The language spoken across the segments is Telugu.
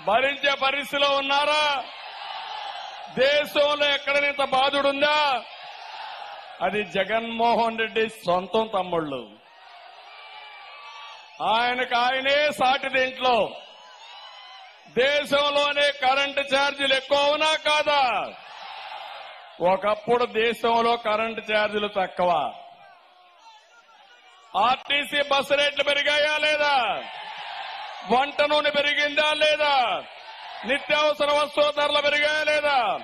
భరించే పరిస్థితిలో ఉన్నారా? దేశంలో ఎక్కడనింత బాధుడుందా? అది జగన్మోహన్ రెడ్డి సొంతం తమ్ముళ్ళు. ఆయనకు ఆయనే సాటి దీంట్లో. దేశంలోనే కరెంటు ఛార్జీలు ఎక్కువ అవునా కాదా? ఒకప్పుడు దేశంలో కరెంటు ఛార్జీలు తక్కువ. ఆర్టీసీ బస్సు రేట్లు పెరిగాయా లేదా? వంట నూనె పెరిగిందా లేదా? నిత్యావసర వస్తువుల ధరలు పెరిగాయా లేదా?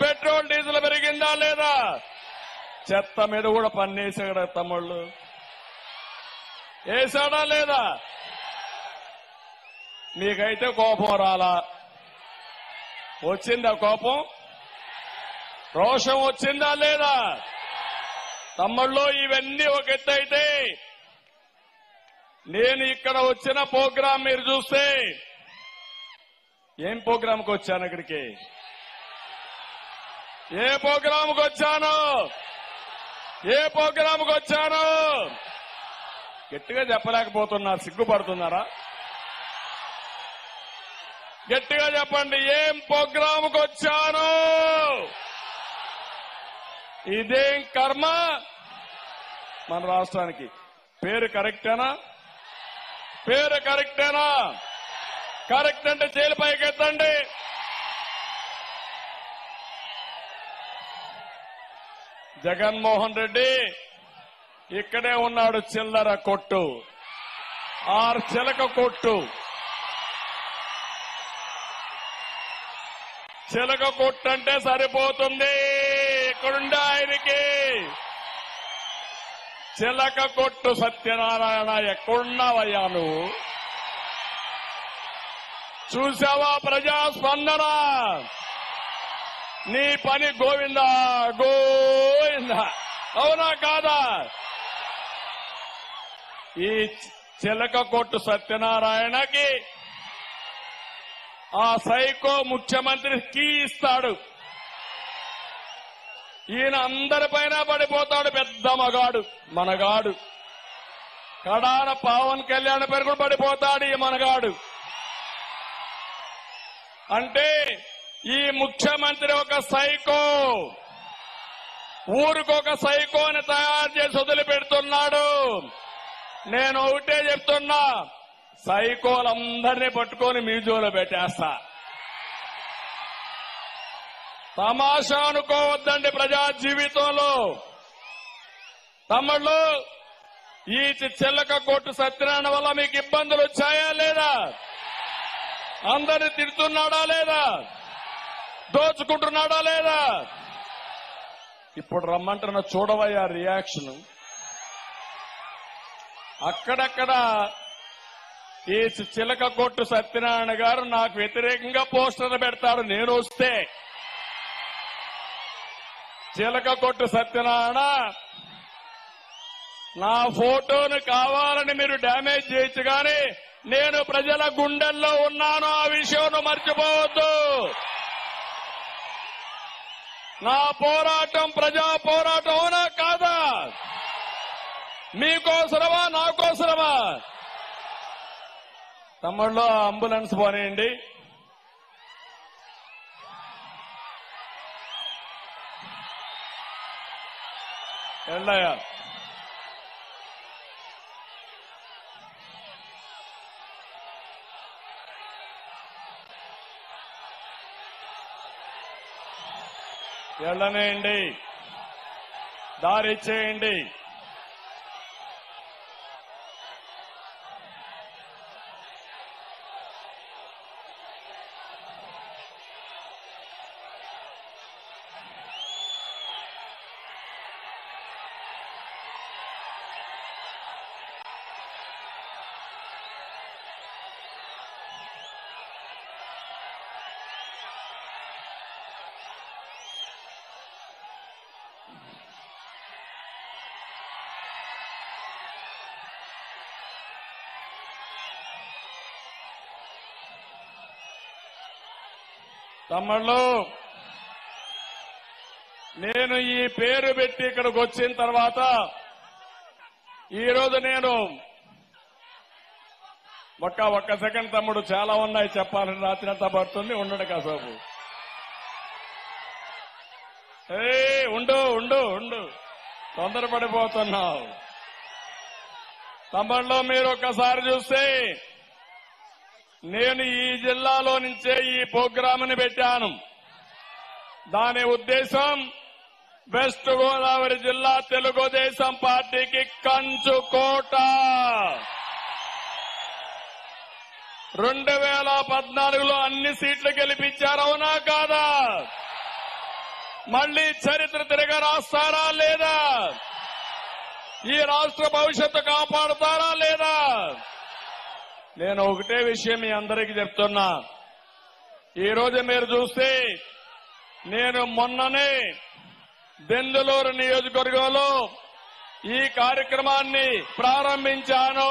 పెట్రోల్ డీజిల్ పెరిగిందా లేదా? చెత్త మీద కూడా పన్నేసాడు తమ్ముళ్ళు? వేసాడా లేదా? మీకైతే కోపం రాలా. వచ్చిందా కోపం? రోషం వచ్చిందా లేదా? తమ్ముళ్ళు ఇవన్నీ ఒక ఎత్తు అయితే నేను ఇక్కడ వచ్చిన ప్రోగ్రాం మీరు చూస్తే ఏం ప్రోగ్రాంకి వచ్చాను ఇక్కడికి? ఏ ప్రోగ్రాంకి వచ్చాను? ఏ ప్రోగ్రాంకి వచ్చాను? గట్టిగా చెప్పలేకపోతున్నారు సిగ్గుపడుతున్నారా? గట్టిగా చెప్పండి ఏం ప్రోగ్రాంకి వచ్చాను? ఇదేం కర్మ? మన రాష్ట్రానికి. పేరు కరెక్టేనా? పేరు కరెక్టేనా? కరెక్ట్ అంటే చేలు పైకి ఎత్తండి జగన్మోహన్ రెడ్డి ఇక్కడే ఉన్నాడు చిల్లర కొట్టు. ఆర్ చిలక కొట్టు. చిలక కొట్టు అంటే సరిపోతుంది. ఇక్కడుండే ఆయనకి. చిలక కొట్టు సత్యనారాయణ ఎక్కడున్నావయ్యా నువ్వు చూసావా ప్రజాస్పందన? నీ పని గోవిందా? గోవింద. అవునా కాదా? ఈ చిలక కొట్టు సత్యనారాయణకి ఆ సైకో ముఖ్యమంత్రి కీ ఇస్తాడు. ఈయన అందరిపైన పడిపోతాడు పెద్ద మగాడు మనగాడు. కడాన పవన్ కళ్యాణ్ పేరు కూడా పడిపోతాడు ఈ మనగాడు. అంటే ఈ ముఖ్యమంత్రి ఒక సైకో. ఊరికొక సైకోని తయారు చేసి వదిలిపెడుతున్నాడు. నేను ఒకటే చెప్తున్నా సైకోలందరినీ పట్టుకొని మ్యూజియంలో పెట్టేస్తా. తమాషా అనుకోవద్దండి ప్రజా జీవితంలో. తమ్ముళ్ళు ఈ చిల్లక కొట్టు సత్యనారాయణ వల్ల మీకు ఇబ్బందులు వచ్చాయా లేదా? అందరిని తిడుతున్నాడా లేదా? దోచుకుంటున్నాడా లేదా? ఇప్పుడు రమ్మంటున్న చూడవయ్యా రియాక్షన్ అక్కడక్కడ ఈ చిలక కొట్టు సత్యనారాయణ గారు నాకు వ్యతిరేకంగా పోస్టర్లు పెడతాడు నేను వస్తే చిలక కొట్టు సత్యనారాయణ నా ఫోటోను కావాలని మీరు డ్యామేజ్ చేయొచ్చు కానీ నేను ప్రజల గుండెల్లో ఉన్నాను ఆ విషయం మర్చిపోవద్దు. నా పోరాటం ప్రజా పోరాటం అవునా కాదా? మీకోసరమా నాకోసరమా తమ్ముళ్ళు అంబులెన్స్ పోనేయండి. వెళ్ళయ్యా వెళ్ళనేయండి దారి చేయండి. తమ్ముళ్ళు నేను ఈ పేరు పెట్టి ఇక్కడికి వచ్చిన తర్వాత ఈ రోజు నేను ఒక్క ఒక్క సెకండ్ తమ్ముడు చాలా ఉన్నాయి చెప్పాలని రాత్రి అంతా పడుతుంది ఉండడు కాసేపు. ఏ ఉండు ఉండు ఉండు. తొందరపడిపోతున్నావు. తమ్ముళ్ళు మీరు ఒక్కసారి చూస్తే నేను ఈ జిల్లాలో నుంచే ఈ ప్రోగ్రామ్ని పెట్టాను. దాని ఉద్దేశం వెస్ట్ గోదావరి జిల్లా తెలుగుదేశం పార్టీకి కంచుకోట రెండు వేల పద్నాలుగులో అన్ని సీట్లు గెలిపించారు అవునా కాదా? మళ్ళీ చరిత్ర తిరగ రాస్తారా లేదా? ఈ రాష్ట్ర భవిష్యత్తు కాపాడుతారా లేదా? నేను ఒకటే విషయం మీ అందరికీ చెప్తున్నా. ఈ రోజు మీరు చూస్తే నేను మొన్ననే దెందులూరు నియోజకవర్గంలో ఈ కార్యక్రమాన్ని ప్రారంభించాను.